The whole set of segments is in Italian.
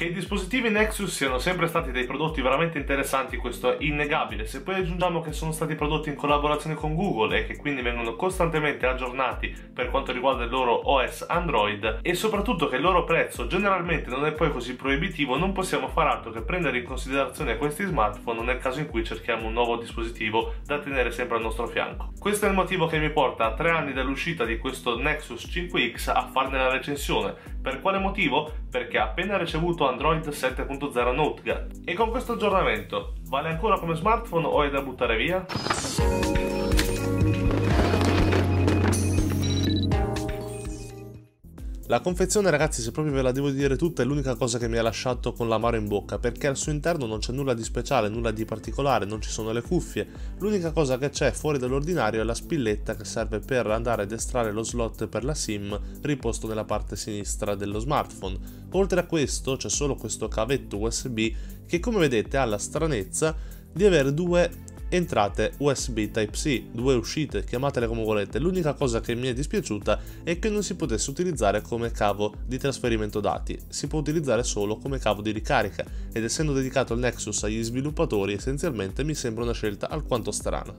Che i dispositivi Nexus siano sempre stati dei prodotti veramente interessanti, questo è innegabile. Se poi aggiungiamo che sono stati prodotti in collaborazione con Google e che quindi vengono costantemente aggiornati per quanto riguarda il loro OS Android e soprattutto che il loro prezzo generalmente non è poi così proibitivo, non possiamo far altro che prendere in considerazione questi smartphone nel caso in cui cerchiamo un nuovo dispositivo da tenere sempre al nostro fianco. Questo è il motivo che mi porta a tre anni dall'uscita di questo Nexus 5X a farne la recensione. Per quale motivo? Perché ha appena ricevuto Android 7.0 Nougat. E con questo aggiornamento, vale ancora come smartphone o è da buttare via? La confezione ragazzi se proprio ve la devo dire tutta è l'unica cosa che mi ha lasciato con l'amaro in bocca perché al suo interno non c'è nulla di speciale, nulla di particolare, non ci sono le cuffie, l'unica cosa che c'è fuori dall'ordinario è la spilletta che serve per andare ad estrarre lo slot per la SIM riposto nella parte sinistra dello smartphone. Oltre a questo c'è solo questo cavetto USB che come vedete ha la stranezza di avere due entrate USB Type-C, due uscite, chiamatele come volete. L'unica cosa che mi è dispiaciuta è che non si potesse utilizzare come cavo di trasferimento dati, si può utilizzare solo come cavo di ricarica ed essendo dedicato al Nexus agli sviluppatori essenzialmente mi sembra una scelta alquanto strana.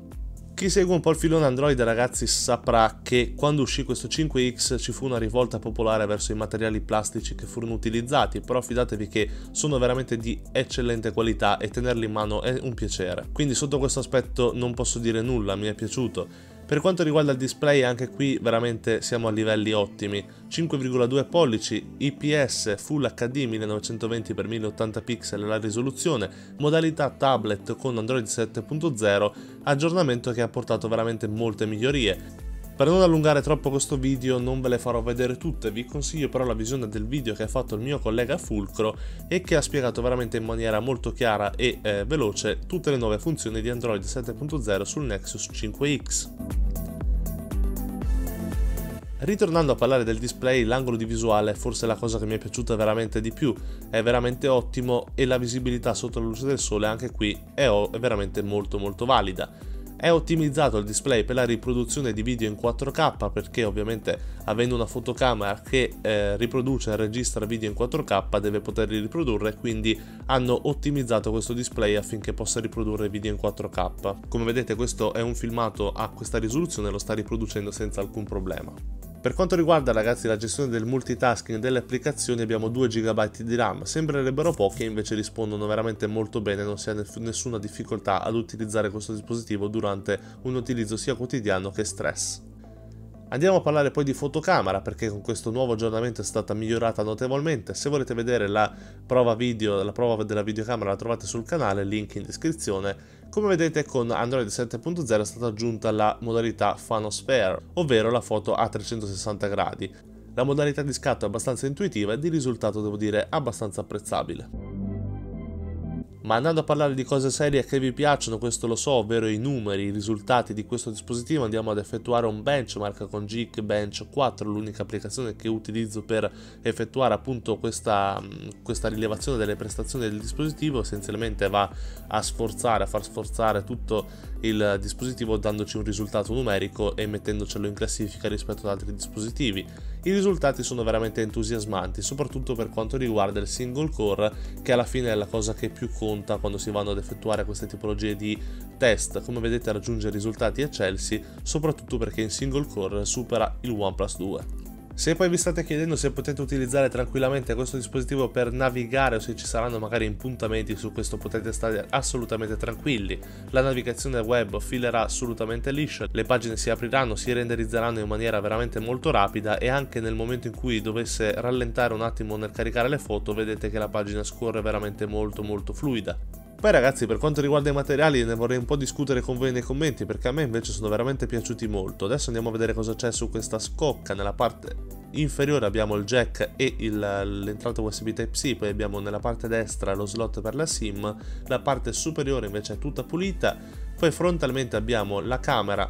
Chi segue un po' il filone Android ragazzi saprà che quando uscì questo 5X ci fu una rivolta popolare verso i materiali plastici che furono utilizzati, però fidatevi che sono veramente di eccellente qualità e tenerli in mano è un piacere. Quindi sotto questo aspetto non posso dire nulla, mi è piaciuto. Per quanto riguarda il display anche qui veramente siamo a livelli ottimi, 5,2 pollici, IPS Full HD 1920x1080 pixel la risoluzione, modalità tablet con Android 7.0, aggiornamento che ha portato veramente molte migliorie. Per non allungare troppo questo video non ve le farò vedere tutte, vi consiglio però la visione del video che ha fatto il mio collega Fulcro e che ha spiegato veramente in maniera molto chiara e eh, veloce tutte le nuove funzioni di Android 7.0 sul Nexus 5X. Ritornando a parlare del display, l'angolo di visuale è forse la cosa che mi è piaciuta veramente di più, è veramente ottimo e la visibilità sotto la luce del sole anche qui è, veramente molto molto valida. È ottimizzato il display per la riproduzione di video in 4K perché ovviamente avendo una fotocamera che eh, riproduce e registra video in 4K deve poterli riprodurre quindi hanno ottimizzato questo display affinché possa riprodurre video in 4K. Come vedete questo è un filmato a questa risoluzione e lo sta riproducendo senza alcun problema. Per quanto riguarda ragazzi la gestione del multitasking delle applicazioni abbiamo 2 GB di RAM, sembrerebbero poche invece rispondono veramente molto bene, non si ha nessuna difficoltà ad utilizzare questo dispositivo durante un utilizzo sia quotidiano che stress. Andiamo a parlare poi di fotocamera perché con questo nuovo aggiornamento è stata migliorata notevolmente. Se volete vedere la prova video, la prova della videocamera la trovate sul canale, link in descrizione. Come vedete con Android 7.0 è stata aggiunta la modalità Phonosphere, ovvero la foto a 360 gradi. La modalità di scatto è abbastanza intuitiva e di risultato devo dire abbastanza apprezzabile. Ma andando a parlare di cose serie che vi piacciono, questo lo so, ovvero i numeri, i risultati di questo dispositivo, andiamo ad effettuare un benchmark con Geekbench 4, l'unica applicazione che utilizzo per effettuare appunto questa, questa rilevazione delle prestazioni del dispositivo, essenzialmente va a sforzare, a far sforzare tutto il dispositivo dandoci un risultato numerico e mettendocelo in classifica rispetto ad altri dispositivi. I risultati sono veramente entusiasmanti, soprattutto per quanto riguarda il single core, che alla fine è la cosa che più conta quando si vanno ad effettuare queste tipologie di test. Come vedete raggiunge risultati eccelsi, soprattutto perché in single core supera il OnePlus 2. Se poi vi state chiedendo se potete utilizzare tranquillamente questo dispositivo per navigare o se ci saranno magari impuntamenti su questo potete stare assolutamente tranquilli. La navigazione web filerà assolutamente liscia, le pagine si apriranno, si renderizzeranno in maniera veramente molto rapida e anche nel momento in cui dovesse rallentare un attimo nel caricare le foto vedete che la pagina scorre veramente molto molto fluida. Poi ragazzi per quanto riguarda i materiali ne vorrei un po' discutere con voi nei commenti perché a me invece sono veramente piaciuti molto. Adesso andiamo a vedere cosa c'è su questa scocca. Nella parte inferiore abbiamo il jack e l'entrata USB Type-C, poi abbiamo nella parte destra lo slot per la SIM, la parte superiore invece è tutta pulita, poi frontalmente abbiamo la camera,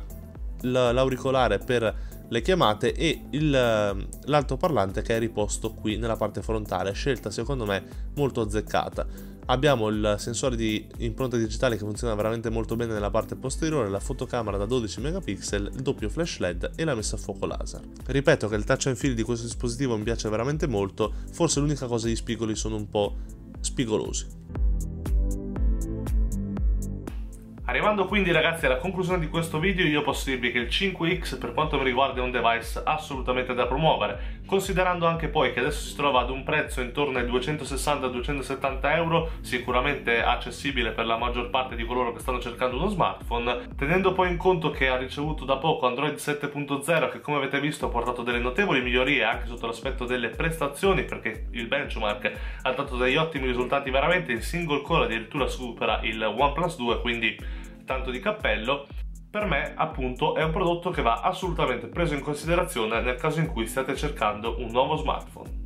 l'auricolare per le chiamate e l'altoparlante che è riposto qui nella parte frontale, scelta secondo me molto azzeccata. Abbiamo il sensore di impronta digitale che funziona veramente molto bene nella parte posteriore, la fotocamera da 12 megapixel, il doppio flash LED e la messa a fuoco laser. Ripeto che il touch and feel di questo dispositivo mi piace veramente molto, forse l'unica cosa gli spigoli sono un po' spigolosi. Arrivando quindi ragazzi alla conclusione di questo video io posso dirvi che il 5X per quanto mi riguarda è un device assolutamente da promuovere considerando anche poi che adesso si trova ad un prezzo intorno ai 260-270 euro sicuramente accessibile per la maggior parte di coloro che stanno cercando uno smartphone tenendo poi in conto che ha ricevuto da poco Android 7.0 che come avete visto ha portato delle notevoli migliorie anche sotto l'aspetto delle prestazioni perché il benchmark ha dato degli ottimi risultati veramente in single core addirittura supera il OnePlus 2 quindi tanto di cappello, per me appunto è un prodotto che va assolutamente preso in considerazione nel caso in cui stiate cercando un nuovo smartphone.